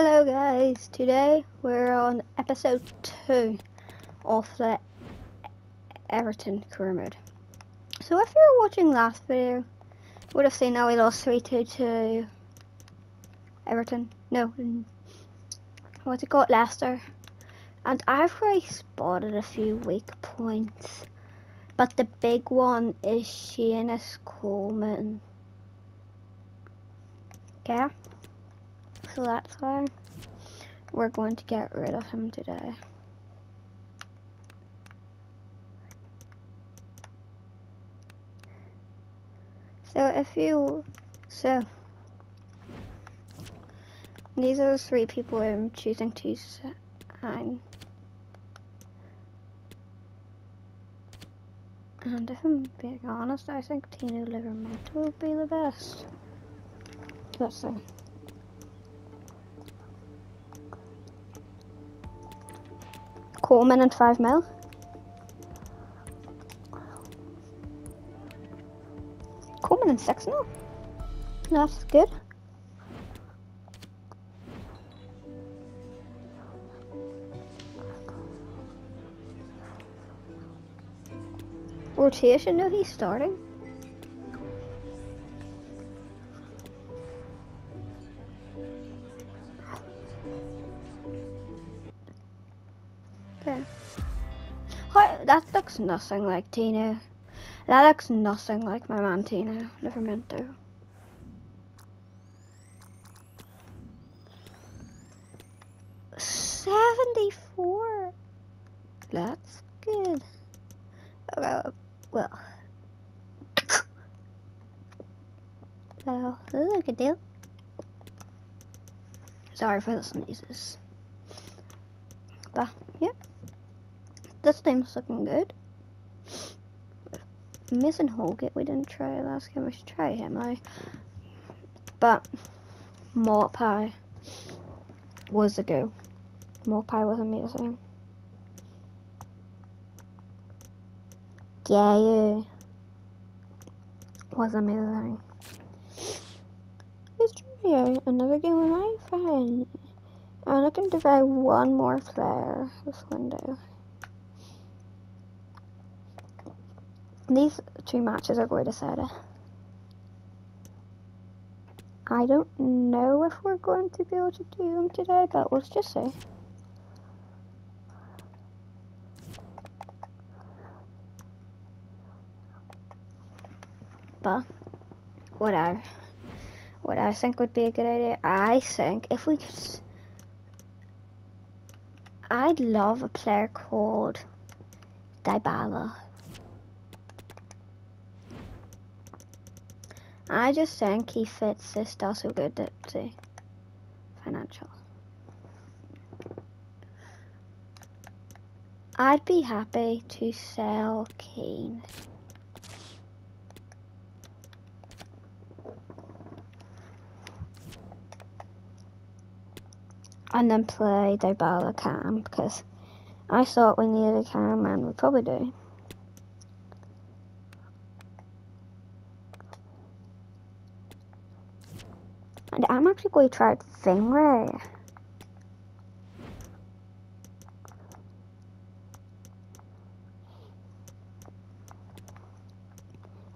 Hello guys, today we're on episode 2 of the Everton career mode. So if you were watching last video, would have seen how we lost 3-2 to Everton. No, what's it called? Leicester. And I've already spotted a few weak points. But the big one is Seamus Coleman. Okay? So that's why we're going to get rid of him today. So if you, so these are the three people I'm choosing to sign. And if I'm being honest, I think Tino Livramento will be the best. Let's see. Coleman and 5 mil. Coleman and 6 mil. That's good. Rotation, no, he's starting. Nothing like Tino. That looks nothing like my man Tino. Never meant to. Seventy-four. That's good. Uh, well. Well, this is a good deal. Sorry for the sneezes. But, yeah. This team's looking good. Missing Holgate, we didn't try last game. We should try him, I. But, Maupay was a go. Maupay was amazing. Yeah, was amazing. It's true, another game with my friend. I'm looking to buy one more player this window. These two matches are going to decide it. I don't know if we're going to be able to do them today, but let's just see. But what I what I think would be a good idea, I think if we could I'd love a player called Dybala. I just think he fits this style so good that the financial. I'd be happy to sell Kane. and then play Dybala cam because I thought we needed a cam and we probably do. I'm actually going to try out Vingray.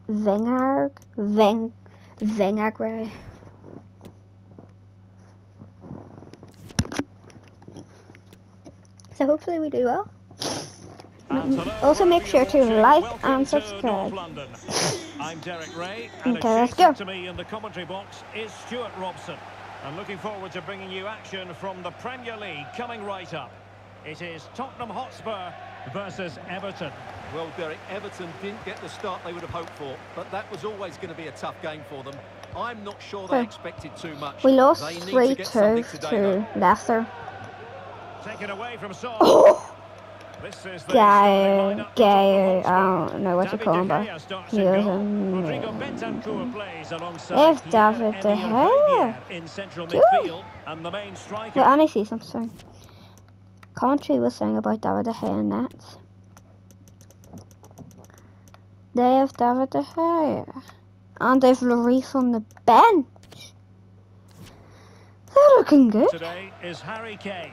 Vingard, Ving, Vingagray. So hopefully we do well. Also make sure to like and subscribe. I'm Derek Rae, and okay, to me in the commentary box is Stewart Robson. I'm looking forward to bringing you action from the Premier League coming right up. It is Tottenham Hotspur versus Everton. Well, Derek, Everton didn't get the start they would have hoped for, but that was always going to be a tough game for them. I'm not sure they expected too much. We lost 3-2 to, to Leicester. Taken away from Son. Oh! Guy, guy, I don't know what to call him, but he was amazing. If David De Gea. Wait, I need to see something. Country was saying about David De Gea and Nets. They have David De Gea. And they've Lloris on the bench. They're looking good. Today is Harry Kane.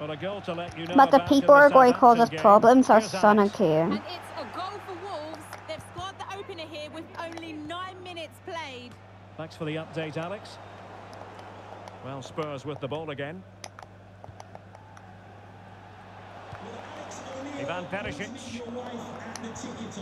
But a goal to let you know But the about in people are going to cause us problems are Here's Son and Alex. And it's a goal for Wolves. They've scored the opener here with only nine minutes played. Thanks for the update, Alex. Well, Spurs with the ball again. Ivan Perisic.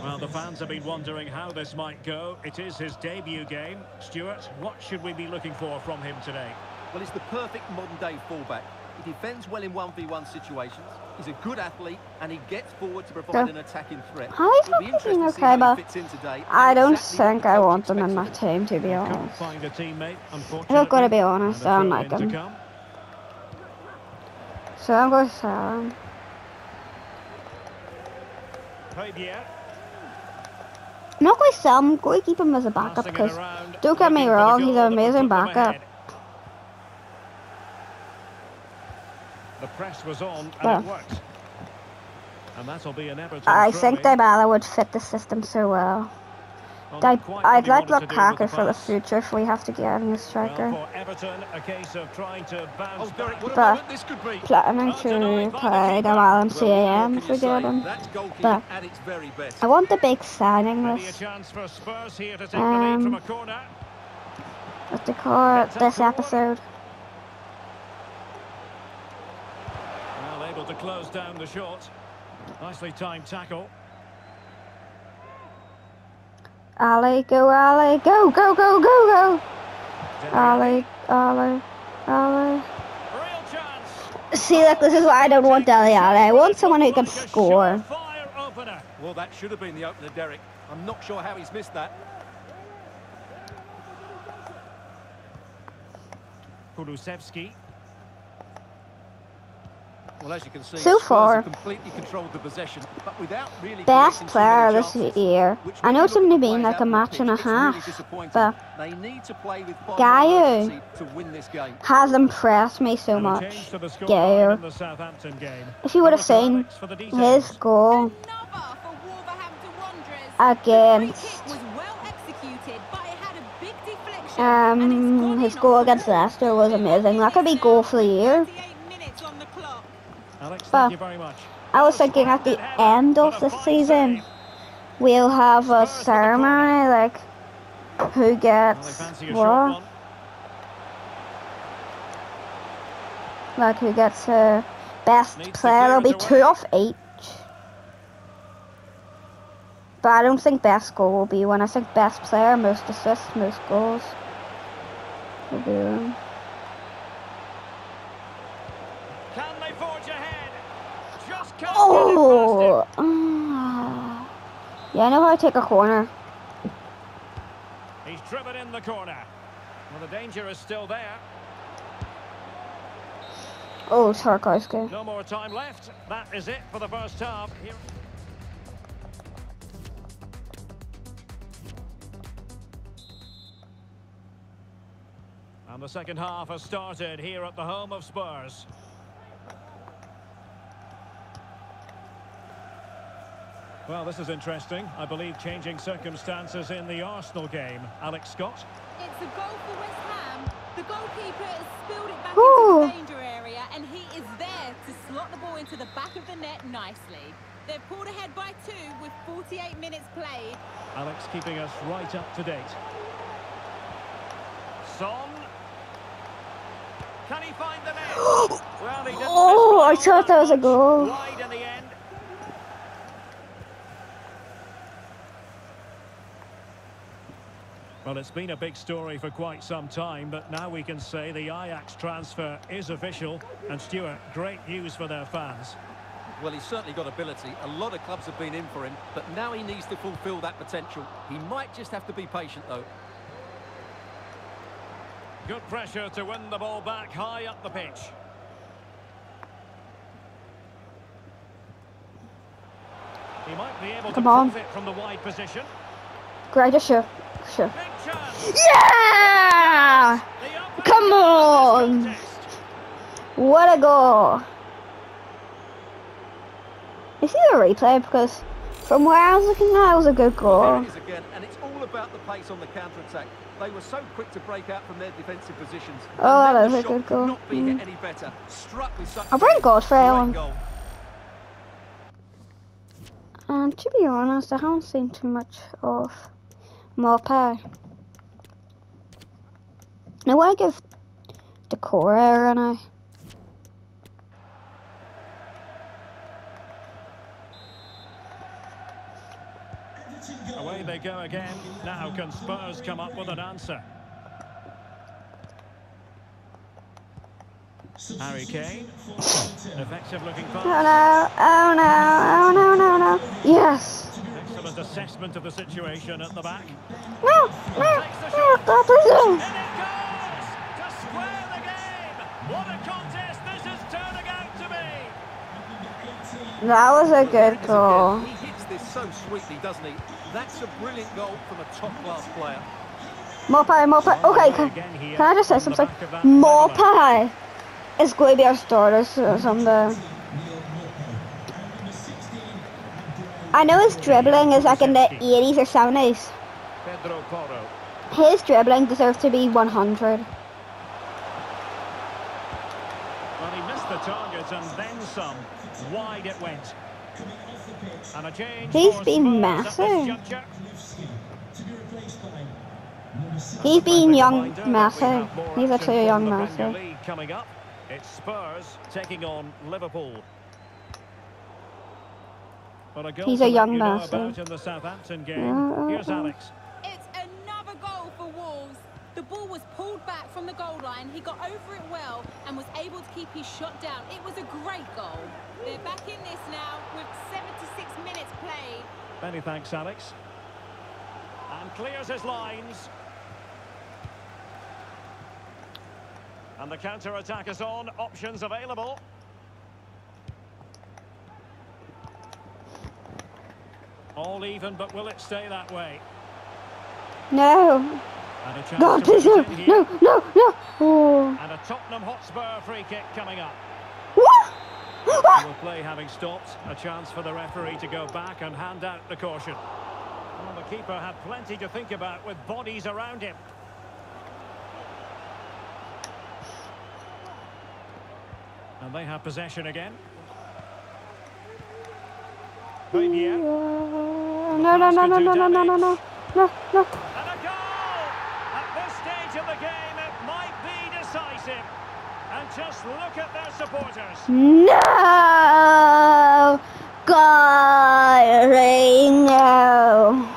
Well, the fans have been wondering how this might go. It is his debut game. Stewart, what should we be looking for from him today? Well, he's the perfect modern-day fullback. He defends well in 1v1 situations. He's a good athlete, and he gets forward to provide Yeah. an attacking threat. How is It'll be he interesting to see okay, how he but fits in today, I don't exactly think I want them in my expects of him. team, to be Couldn't honest. find a teammate, unfortunately. I've got um, to be honest, I don't like in to him. So I'm going to sell him. I'm not going to sell him, I'm going to keep him as a backup because don't get me looking for the wrong, he's an amazing put them backup. ahead. The press was on and Well. it worked. And that'll be an Everton I think throw-in. Dybala would fit the system so well. Well, Di- not quite what I'd like wanted to do with Lukaku for the future if we have to get a new striker. Well, for Everton, a case of trying to bounce Oh, Derek, a But- moment this could. Planning to play Dybala and CAM what if we get him. But- at its very best. I want the big signing list. chance for Spurs here to take the lead Um, from corner. What they call it this episode. Well, able to close down the shot. Nicely timed tackle. Alli, go Alli, go, go, go, go, go! Alli, Alli, Alli. Real chance. See, look, this is why I don't want Dele Alli. I want someone who can score. Well, that should have been the opener, Derek. I'm not sure how he's missed that. Kulusevski. Well, as you can see, So Spurs far. have completely controlled the possession, but without really Best player this year. I know it's only been like a match and a pitch, it's really half, but they need to play with Gaio. to win this game. Has impressed me so much. change to the scoreline Gaio. in the Southampton game. If you would have seen Alex for the his goal Another for Wolverhampton Wanderers. against The free kick was well executed, but it had a big deflection. and it's um his goal against ball. Leicester was amazing. That could be goal for the year. 38 minutes on the clock. Alex, But thank you very much. I was thinking at the end of the season we'll have a ceremony like who gets fancy a short what? Like who gets uh, best player? There'll be two of each. But I don't think best goal will be one. I think best player, most assists, most goals. Will be one. Can they forge ahead? Just can't Oh! ah. Yeah, I know how to take a corner. get it past him. He's driven in the corner. Well, the danger is still there. Oh, Tarkowski. No more time left. That is it for the first half. Here. And the second half has started here at the home of Spurs. Well, this is interesting. I believe changing circumstances in the Arsenal game. Alex Scott. It's a goal for West Ham. The goalkeeper has spilled it back Ooh. into the danger area, and he is there to slot the ball into the back of the net nicely. They've pulled ahead by two with 48 minutes played. Alex keeping us right up to date. Son. Can he find the net? well, he Oh, I thought that was a much. goal. Wide in the end. Well, it's been a big story for quite some time, but now we can say the Ajax transfer is official. And Stewart, great news for their fans. Well, he's certainly got ability. A lot of clubs have been in for him, but now he needs to fulfil that potential. He might just have to be patient, though. Good pressure to win the ball back high up the pitch. He might be able Come to on. profit from the wide position. Great, sure, sure. Yeah! Come on. in this contest. What a goal! You see a replay because from where I was looking at, it was a good goal. It is again, and it's all about the pace on the counter-attack. They were so quick to break out from their defensive positions. Oh, that was a good goal. Not be Mm. any better. Struck with such. I very good for Great Ellen. And to be honest, I haven't seen too much of Maupay. I want to give the core and I. Away they go again. Now can Spurs come up with an answer? Harry Kane. Effective looking Oh no! Oh no! Oh no! No! No! Yes! Excellent assessment of the situation at the back. No! No! No! That is And it goes to square the game. What a contest this is turning out to be. That was a good That is goal. again, He hits this so sweetly, doesn't he? That's a brilliant goal from a top-class player. Maupay, Maupay. Okay, can, can I just say something? Maupay is going to be our starter so- someday. I know his dribbling is like in the 80s or 70s. Pedro Porro. His dribbling deserves to be 100. Well, he missed the target and then some. Wide it went. And a change He's been Spurs at this massive. He's been young Reminder that we Messi. have more He's actually a young the Premier Messi. League coming up. It's Spurs taking on Liverpool. But a He's a young you know Messi. in the Southampton game. Yeah, Here's. Alex. It's another goal for Wolves. The ball was pulled back from the goal line. He got over it well and was able to keep his shot down. It was a great goal. They're back in this now with 76 minutes played. Many thanks, Alex. And clears his lines. And the counter-attack is on. Options available. All even, but will it stay that way? No. And a chance God, please no. it in here. No, no, no. Oh. And a Tottenham Hotspur free kick coming up. What? What? With ah! play having stopped, a chance for the referee to go back and hand out the caution. Well, the keeper had plenty to think about with bodies around him. And they have possession again. Bevier. No, no, no, no, no, no, no, no, no. No, no. And a goal! At this stage of the game, it might be decisive. And just look at their supporters. No! Gary, no.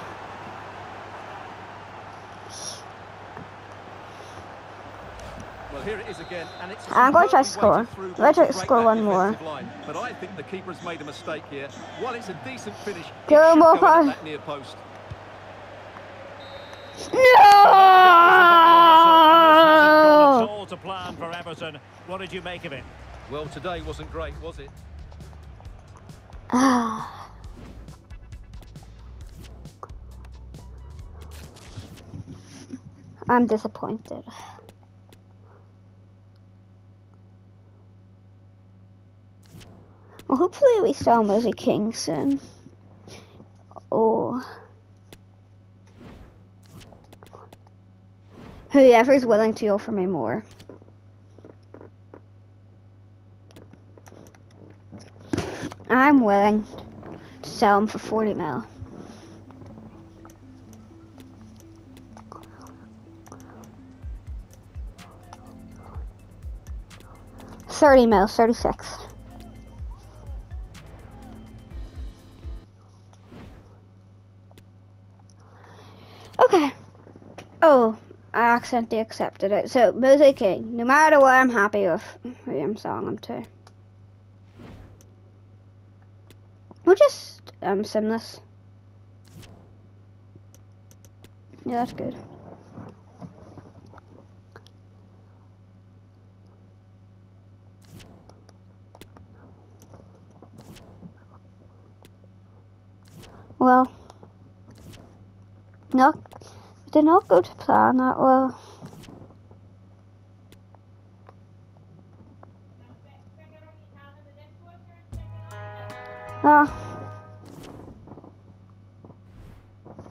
Well, here it is again, and it's. a I'm gonna try superbly score. weighted through I'm gonna try to score one more. Line. But I think the keeper's made a mistake here. While it's a decent finish, it Go, should go in Maupay. at that near post. No! all to plan for Everton. What did you make of it? Well, today wasn't great, was it? Ah. I'm disappointed. Well, hopefully we saw Mosey King soon. Or whoever's willing to offer me more. I'm willing to sell him for 40 mil. Thirty mil, thirty-six. Accidentally accepted it. So, Mosey King, no matter what, I'm happy with who I'm selling him to. We'll just um sim this. Yeah, that's good. Well, no, did not go to plan that well. Ah.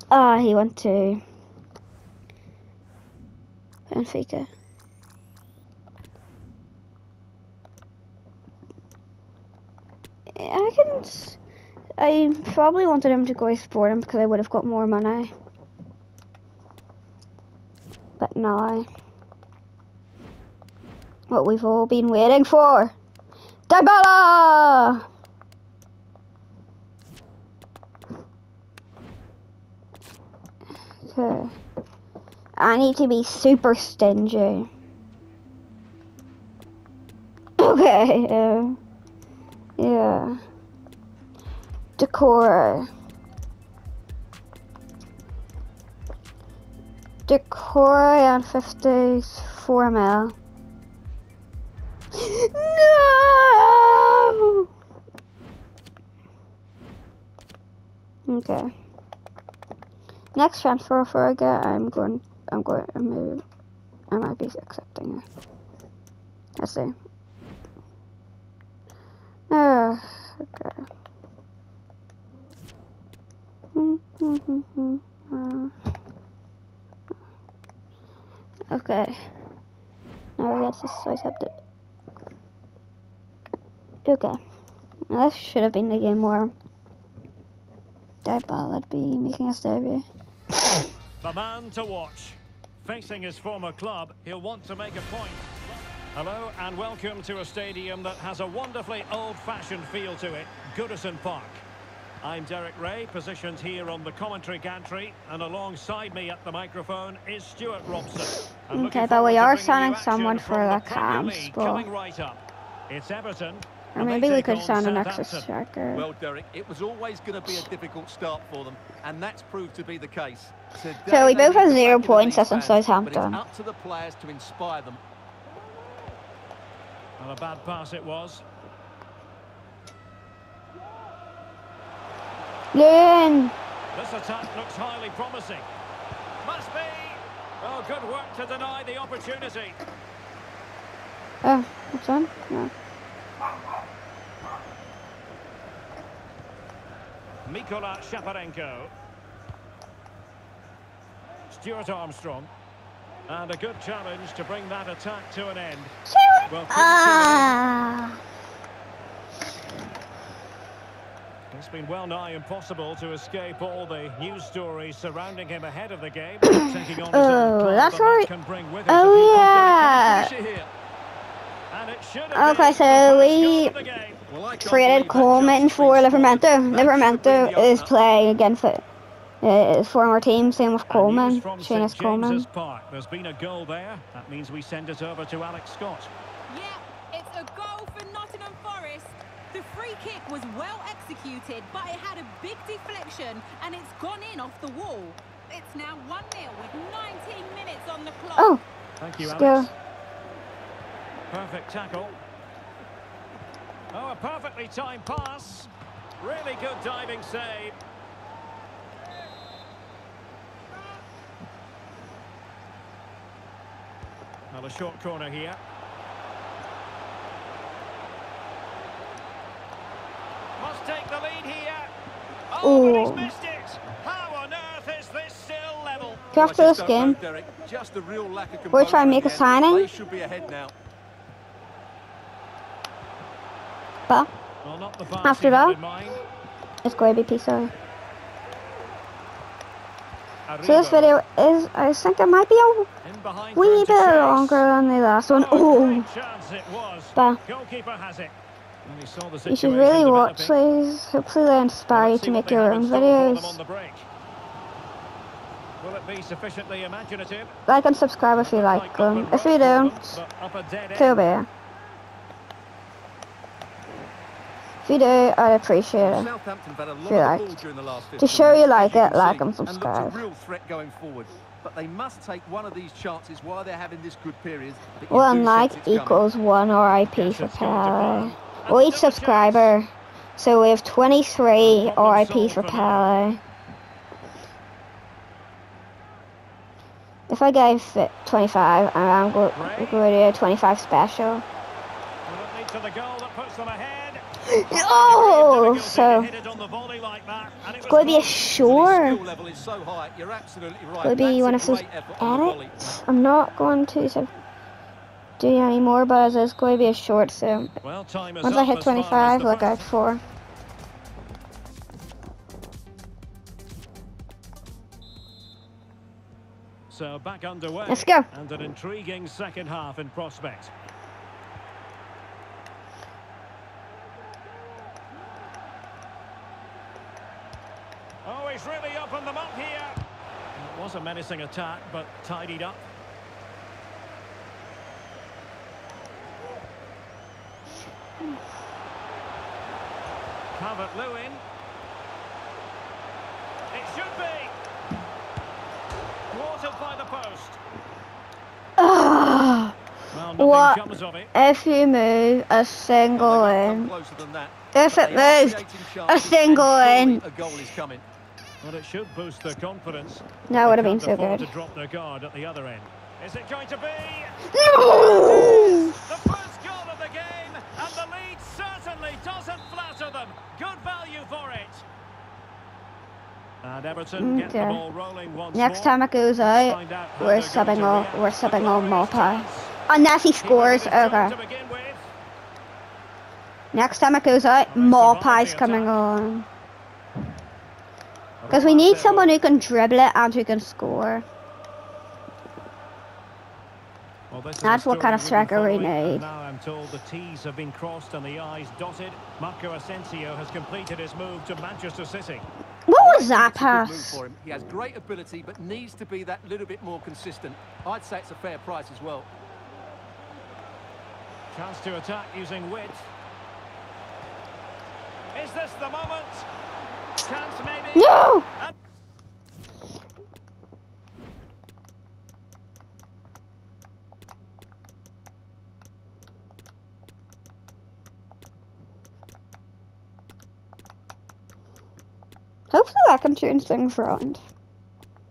Ah, he went to Benfica. I can. I probably wanted him to go with Sporting because I would have got more money. But now, what we've all been waiting for, Dybala! Okay. I need to be super stingy. Okay, um, yeah. Yeah. Decor. Decor and 54 mil. No! Okay. Next transfer I get, I'm going, I'm going. I might be accepting it. Let's see. Uh, okay. Uh, okay. Now we get this accept it. Okay. Now this should have been the game where Dybala would be making a debut. The man to watch. Facing his former club, he'll want to make a point. Hello and welcome to a stadium that has a wonderfully old-fashioned feel to it, Goodison Park. I'm Derek Rae, positioned here on the commentary gantry, and alongside me at the microphone is Stewart Robson. And looking Okay, but we are signing someone for the the Premier camps, but- coming right up. It's Everton. Or maybe we could on sign an extra Southampton. striker. Well, Derek, it was always going to be a difficult start for them, and that's proved to be the case. Today So we both have zero points these as in fans, But Southampton. it's up to the players to inspire them. Well, a bad pass it was. Loon! This attack looks highly promising. Must be. Oh, good work to deny the opportunity. Oh, what's on? No. Mikola Shaparenko. Stuart Armstrong. And a good challenge to bring that attack to an end. Well, Ah! it. It's been well nigh impossible to escape all the news stories surrounding him ahead of the game. taking on his Oh, that's right. can bring with Oh, yeah. Finish it here. And it should have Okay, so we goal of the game. Well, I can't Traded Coleman for has been Livramento. scored. That should have been Livramento is playing against it. Uh, his former team, same with Coleman, news from Seamus Coleman. Park. There's been a goal there. That means we send it over to Alex Scott. Kick was well executed, but it had a big deflection and it's gone in off the wall. It's now 1-0 with 19 minutes on the clock. Oh, Thank you, Let's go. Alex. Perfect tackle. Oh, a perfectly timed pass. Really good diving save. Well, a short corner here. Must take the lead here. Oh, but Ooh. he's missed it. How on earth is this still level? Oh. go I after this just don't know, game. Just a real lack of We're trying to make a signing. Should be ahead now. But Well, not the pass After that? it's going to be pizza. Arrigo. So this video is, I think it might be a wee bit longer than the last one. Oh, a Oh, great chance it was. but you should really watch these. Hopefully they inspire you to make your own store for them videos. on the break. Will it be sufficiently imaginative? Like and subscribe if you like them. If you don't, But up a dead too end. bad. If you do, I'd appreciate it. Southampton have had a lot you like. the ball during the last 15 To show you like it, like and subscribe. looked a real threat going forward. But they must take one of these chances while they're having this good period. that you One like sense it's coming. equals one RIP Yes, for it's going to. Or each still a chance. subscriber. So we have 23 Problem RIP for. Pele. If I gave it 25, I'm going to do a 25 special. Will it lead to the goal that puts them ahead? Oh, so Hit it on the volley like that, and it it's going to be a sure. short. Skill level is so high. You're absolutely right. Be one of those edits. I'm not going to of do any more, but it's going to be a short, so Well, time once I hit as far as 25, look out for. So back underway. Let's go. And an intriguing second half in prospect. Oh, he's really opened them up here. It was a menacing attack, but tidied up. Calvert-Lewin. It should be. Thwarted by the post. Ah, Well, What? comes of it. if you move a single Well, they've come in, closer than that. if it they are moves a single and in, A goal is coming. Well, it should boost their confidence. that would have been can't so afford good. to drop their guard at the other end. Is it going to be No! the first goal of the game? And the lead certainly doesn't flatter them. Good value for it. And Everton mm, get the Okay. ball rolling once Next more. time it goes out, find out how we're subbing on we're subbing Maupay. chance. Unless he scores, with his job okay. to begin with. Next time it goes out, Well, they survived Maupay's the coming on. Because we need someone who can dribble it and who can score. Well, this is That's what kind of story we've been striker we following, need. Now I'm told the T's have been crossed and the I's dotted. Marco Asensio has completed his move to Manchester City. What was that It's good move pass? for him. He has great ability, but needs to be that little bit more consistent. I'd say it's a fair price as well. Chance to attack using width. Is this the moment? Chance maybe. No! And- Hopefully I can turn things around.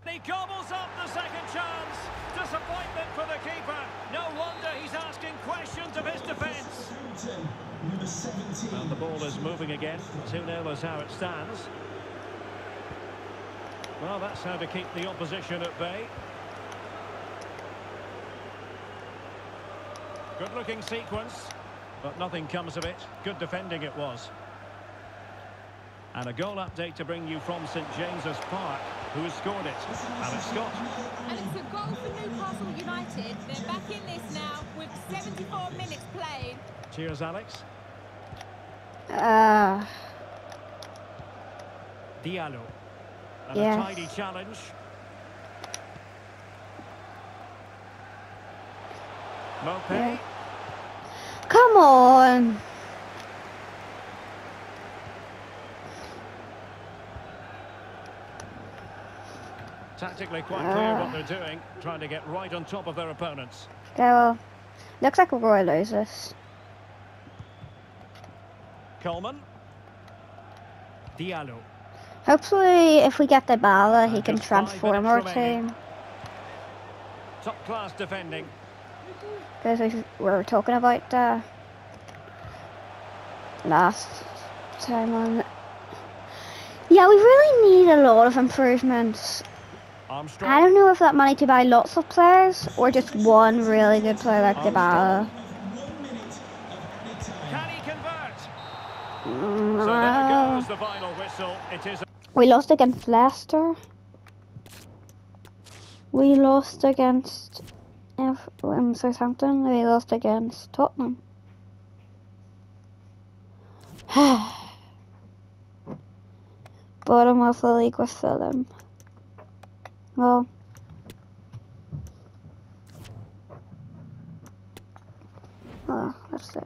He gobbles up the second chance. Disappointment for the keeper. No wonder he's asking questions of his defence. And the ball is moving again. 2-0 is how it stands. Well, that's how to keep the opposition at bay. Good-looking sequence, but nothing comes of it. Good defending it was. And a goal update to bring you from St James's Park. Who has scored it? Alex Scott. And it's a goal for Newcastle United. They're back in this now with 74 minutes played. Cheers, Alex. Uh, Diallo. And Yes. a tidy challenge. Maupay. Yeah. come on. Tactically quite clear what they're doing, trying to get right on top of their opponents. Okay, well, looks like we're going to lose this. Coleman. Diallo. Hopefully, if we get the ball, he And can transform our remaining. team. Top class defending. Because we were talking about uh, last time on. Yeah, we really need a lot of improvements. Armstrong. I don't know if that money to buy lots of players or just one really good player like Dybala. Can he convert? Mm, So there uh, goes the final whistle. It is We lost against Leicester. We lost against um, Southampton. We lost against Tottenham. Bottom of the league with Fulham. Well. Let's see.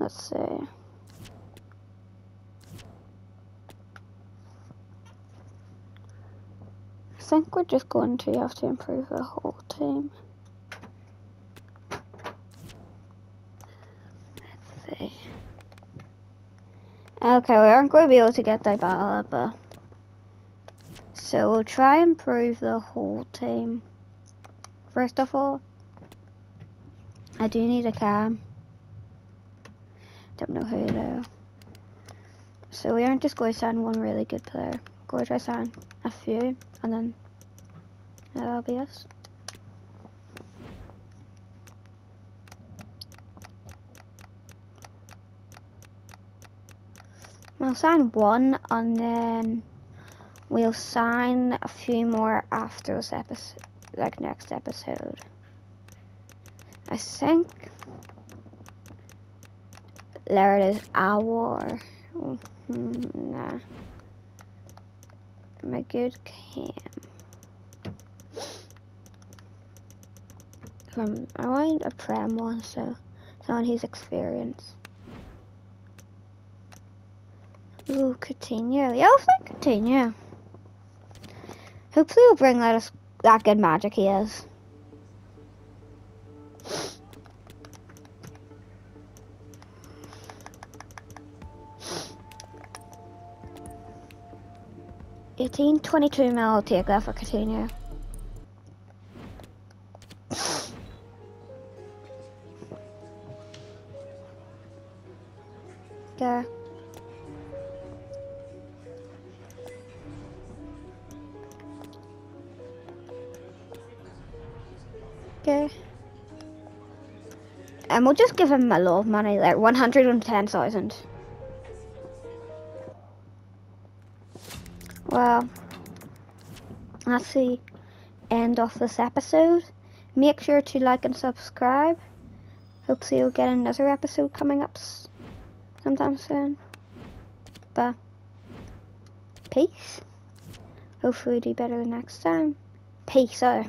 Let's see. I think we're just going to have to improve the whole team. Okay, we aren't going to be able to get Dybala, but so we'll try and prove the whole team. First of all, I do need a cam. Don't know who though. So we aren't just going to sign one really good player. Go to try sign a few and then that'll be us. We'll sign one and then we'll sign a few more after this episode, like next episode. I think there it is, our, mm, nah, my good cam. From, I want a prem one, so someone who's experienced. Ooh, Coutinho. Yeah, let's like Coutinho. Hopefully he'll bring that, that good magic he has. Eighteen twenty-two mil take that for Coutinho. And we'll just give him a lot of money, like 110,000. Well, that's the end of this episode. Make sure to like and subscribe. Hopefully you'll get another episode coming up sometime soon. But, peace. Hopefully we do better the next time. Peace out.